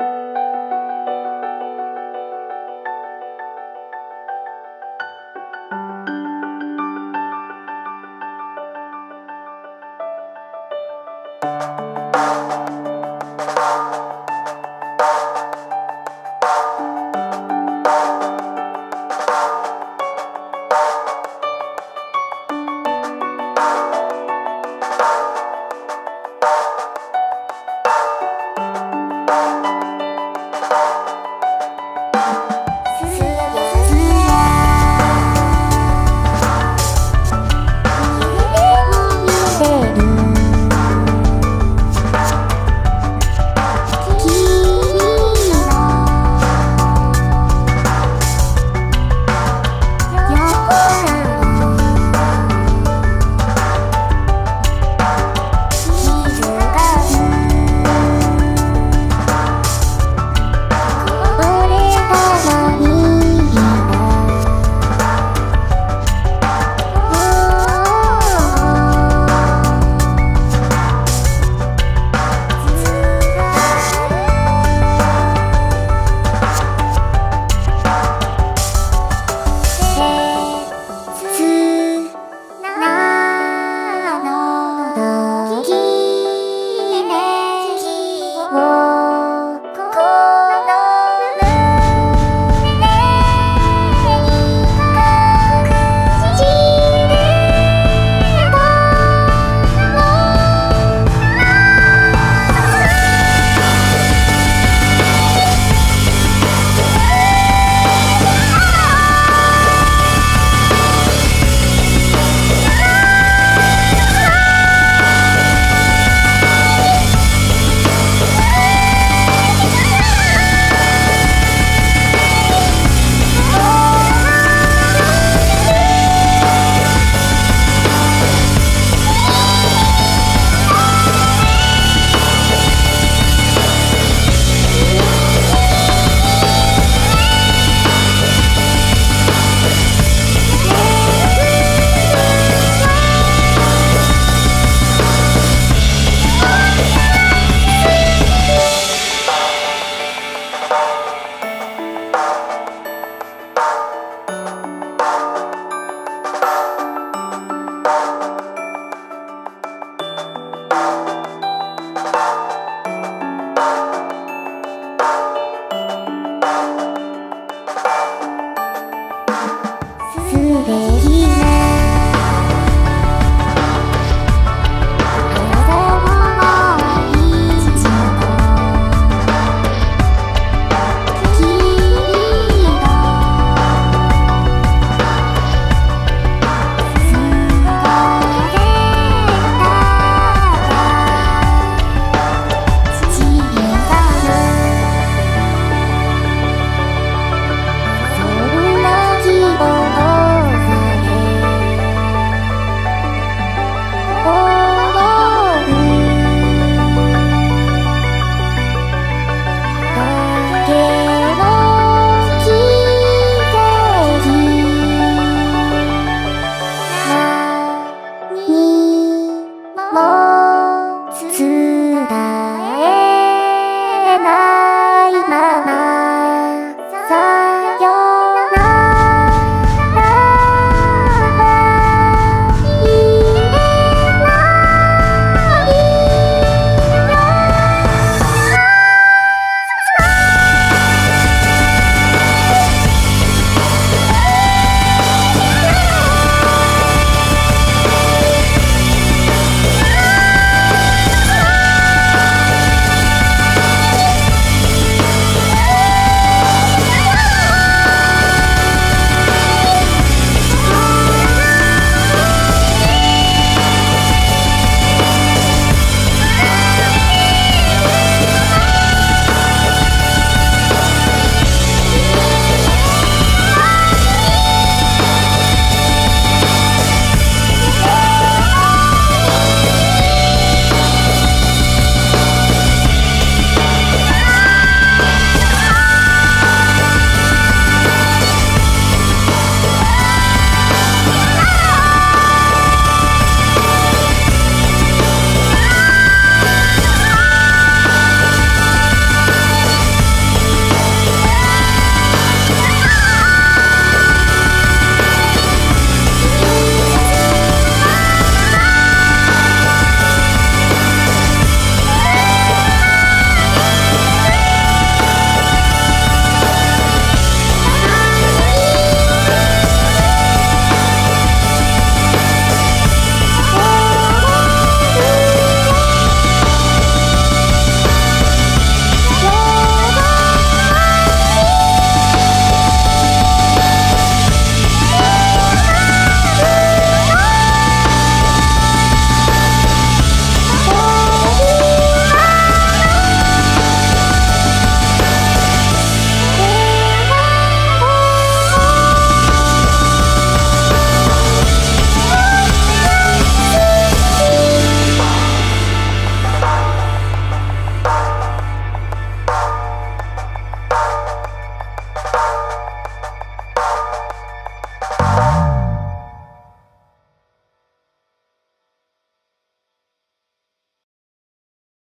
you